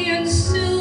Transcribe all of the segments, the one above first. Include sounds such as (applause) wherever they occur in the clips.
and still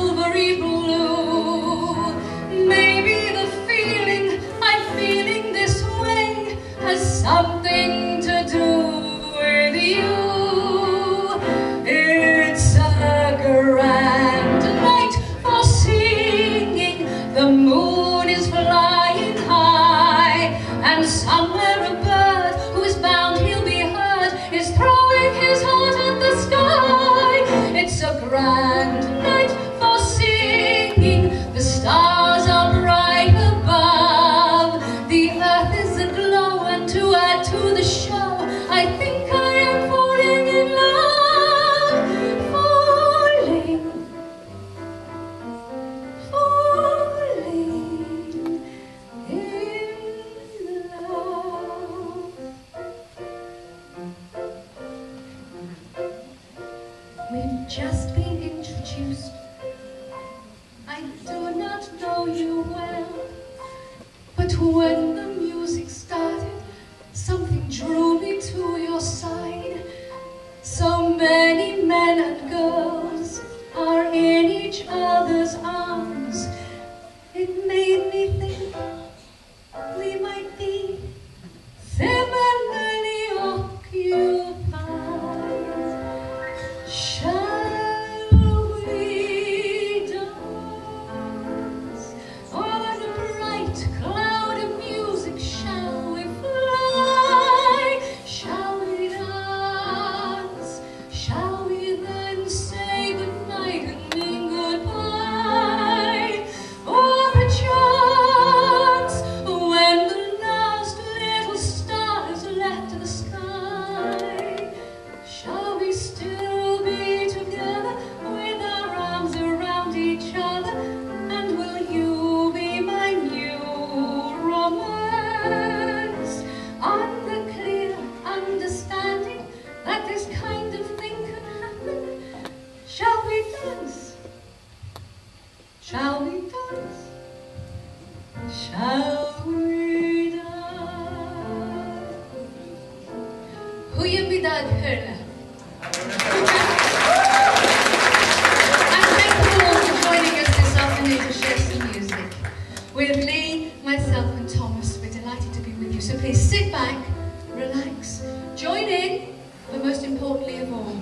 men and girls are in each other's arms. It made me think. huyubi da adhurna. I'm thankful for joining us this afternoon to share some music. With Lee, myself and Thomas, we're delighted to be with you. So please sit back, relax, join in, but most importantly of all,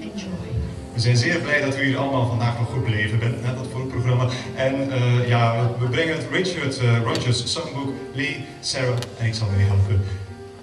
enjoy. We zijn zeer blij dat u hier allemaal vandaag nog goed beleven bent, net dat voor het programma. En uh, ja, we brengen het Richard uh, Rodgers songboek, Lee, Sarah en ik zal jullie helpen.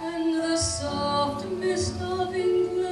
and the soft mist of England.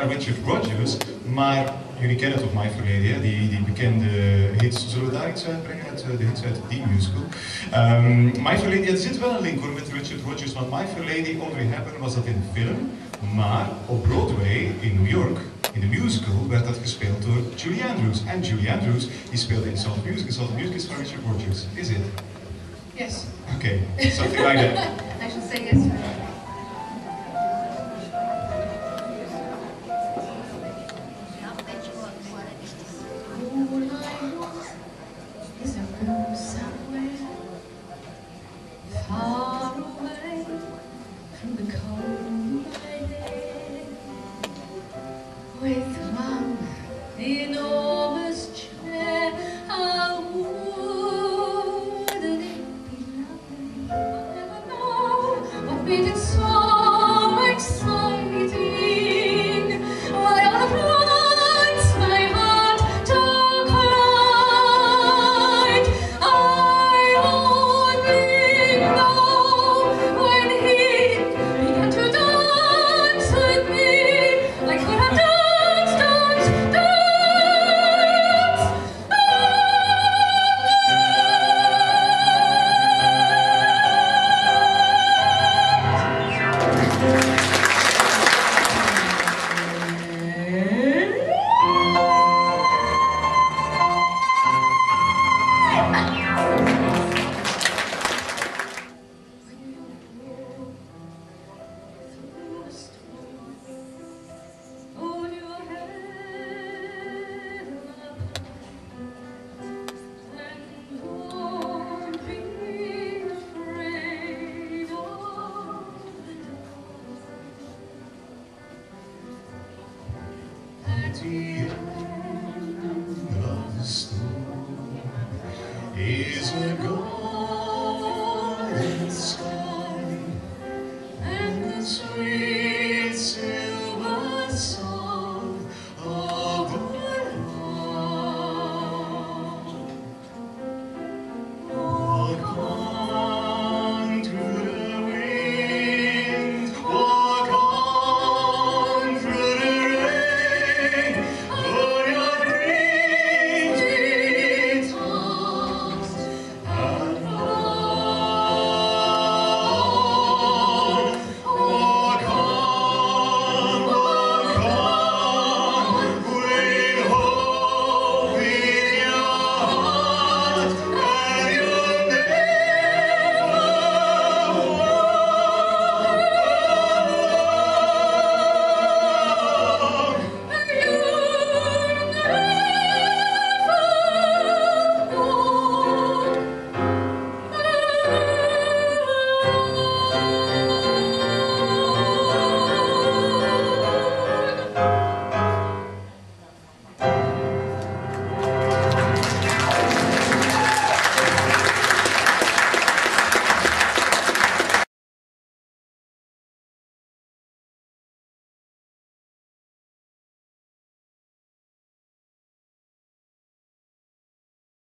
Ja, Richard Rogers, maar jullie kennen toch My Fair Lady, hè? Die, die bekende hits. Zullen we daar iets uitbrengen uit eh, de hits uit die musical? Ehm My Fair Lady, er zit wel een link hoor met Richard Rogers, want My Fair Lady, Audrey Hepburn was dat in de film, maar op Broadway in New York, in de musical, werd dat gespeeld door Julie Andrews. En Julie Andrews, die speelde in Sound Music, Sound Music is van Richard Rogers. Is it? Yes. Okay, something like that. (laughs) I should say yes. Is a golden sky.